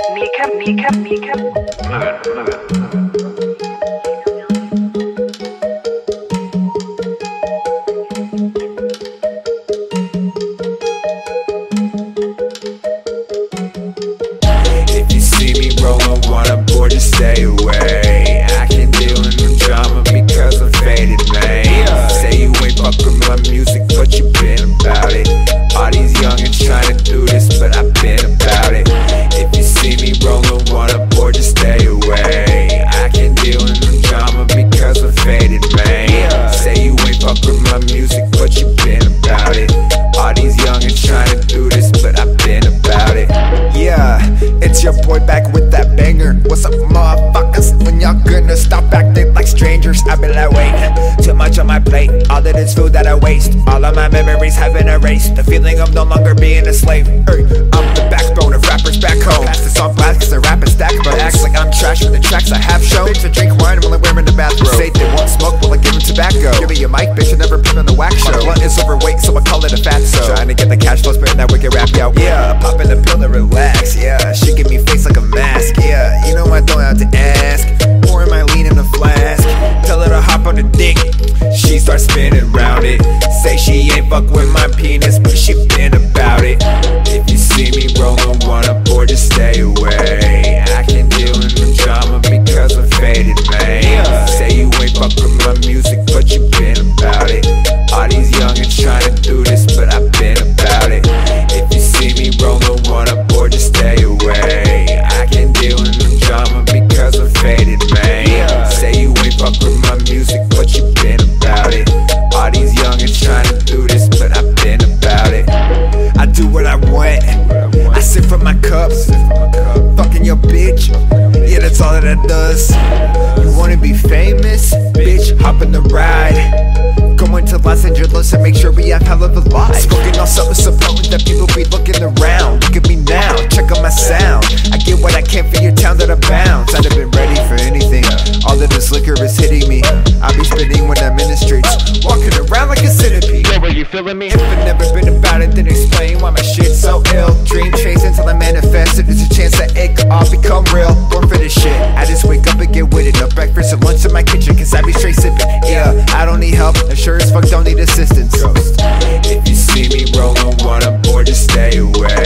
Mika, Mika, Mika. If you see me rolling one up or just stay away. Motherfuckers? When y'all gonna stop acting like strangers? I be like, wait, too much on my plate. All of this food that I waste, all of my memories have been erased. The feeling of no longer being a slave. Hey, I'm the backbone of rappers back home. Pass this on blast cause the rapping stack, but acts like I'm trash for the tracks I have shown. Bitch, I drink wine while I'm wearing the bathroom. Say they want smoke while I give them tobacco. Give me a mic, bitch, I never put on the wax show. My blunt is overweight, so I call it a fat so. Trying to get the cash flow, spitting that wicked rap, yo. Yeah, popping the pill to relax, yeah. She Say she ain't fuck with my penis, but she from my cup. Fucking your bitch. Yeah, that's all that it does. You wanna be famous? Bitch, hop in the ride. Going to Los Angeles and make sure we have hell of a life. Smoking on something so potent that people be looking around. Look at me now, check out my sound. I get what I can for your town that abounds. I'd have been ready for anything. All of this liquor is hitting me. I be spinning Manifested. manifest there's a chance that it could all become real. Born for this shit. I just wake up and get with it. No breakfast or lunch in my kitchen Cause I be straight sipping. Yeah, I don't need help. I sure as fuck don't need assistance. Ghost. If you see me rolling one I'm bored just stay away.